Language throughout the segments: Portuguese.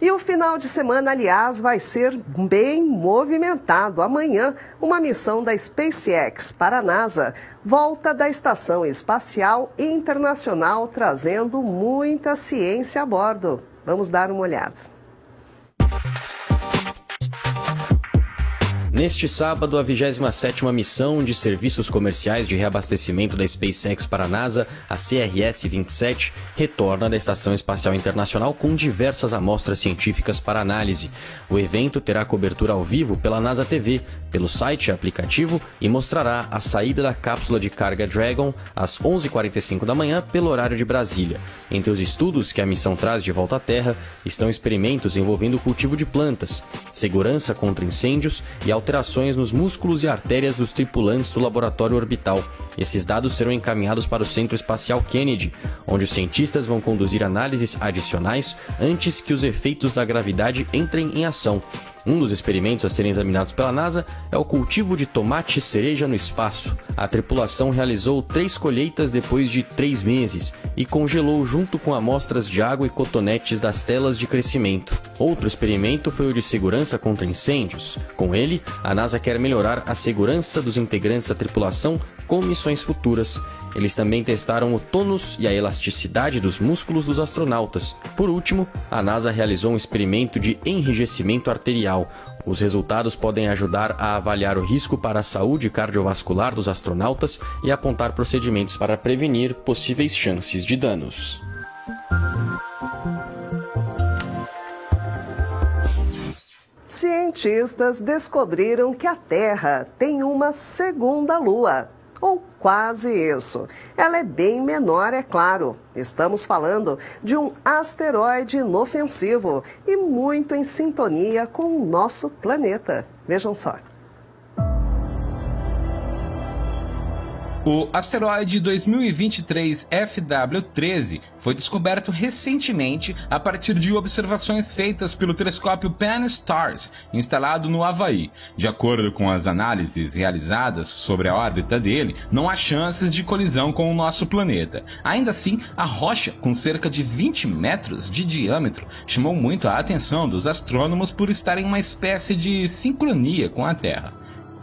E o final de semana, aliás, vai ser bem movimentado. Amanhã, uma missão da SpaceX para a NASA volta da Estação Espacial Internacional trazendo muita ciência a bordo. Vamos dar uma olhada. Neste sábado, a 27ª missão de serviços comerciais de reabastecimento da SpaceX para a NASA, a CRS-27, retorna da Estação Espacial Internacional com diversas amostras científicas para análise. O evento terá cobertura ao vivo pela NASA TV, pelo site e aplicativo e mostrará a saída da cápsula de carga Dragon às 11h45 da manhã pelo horário de Brasília. Entre os estudos que a missão traz de volta à Terra estão experimentos envolvendo o cultivo de plantas, segurança contra incêndios e alterações nos músculos e artérias dos tripulantes do laboratório orbital. Esses dados serão encaminhados para o Centro Espacial Kennedy, onde os cientistas vão conduzir análises adicionais antes que os efeitos da gravidade entrem em ação. Um dos experimentos a serem examinados pela NASA é o cultivo de tomate cereja no espaço. A tripulação realizou três colheitas depois de três meses e congelou junto com amostras de água e cotonetes das telas de crescimento. Outro experimento foi o de segurança contra incêndios. Com ele, a NASA quer melhorar a segurança dos integrantes da tripulação com missões futuras. Eles também testaram o tônus e a elasticidade dos músculos dos astronautas. Por último, a NASA realizou um experimento de enrijecimento arterial. Os resultados podem ajudar a avaliar o risco para a saúde cardiovascular dos astronautas e apontar procedimentos para prevenir possíveis chances de danos. Cientistas descobriram que a Terra tem uma segunda lua ou quase isso. Ela é bem menor, é claro. Estamos falando de um asteroide inofensivo e muito em sintonia com o nosso planeta. Vejam só. O asteroide 2023 FW13 foi descoberto recentemente a partir de observações feitas pelo telescópio Pan-STARRS, instalado no Havaí. De acordo com as análises realizadas sobre a órbita dele, não há chances de colisão com o nosso planeta. Ainda assim, a rocha, com cerca de 20 metros de diâmetro, chamou muito a atenção dos astrônomos por estar em uma espécie de sincronia com a Terra.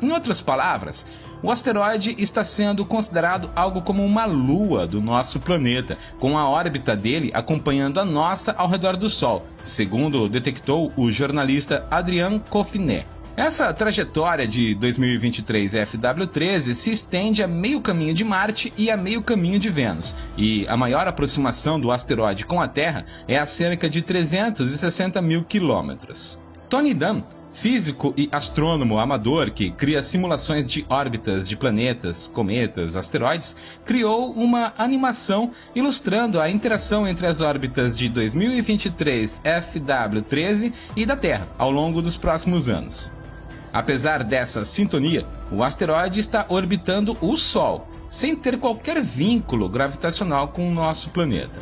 Em outras palavras, o asteroide está sendo considerado algo como uma lua do nosso planeta, com a órbita dele acompanhando a nossa ao redor do Sol, segundo detectou o jornalista Adrian Coffinet. Essa trajetória de 2023 FW13 se estende a meio caminho de Marte e a meio caminho de Vênus, e a maior aproximação do asteroide com a Terra é a cerca de 360 mil quilômetros. Tony Dunn, físico e astrônomo amador que cria simulações de órbitas de planetas, cometas, asteroides, criou uma animação ilustrando a interação entre as órbitas de 2023 FW13 e da Terra ao longo dos próximos anos. Apesar dessa sintonia, o asteroide está orbitando o Sol, sem ter qualquer vínculo gravitacional com o nosso planeta.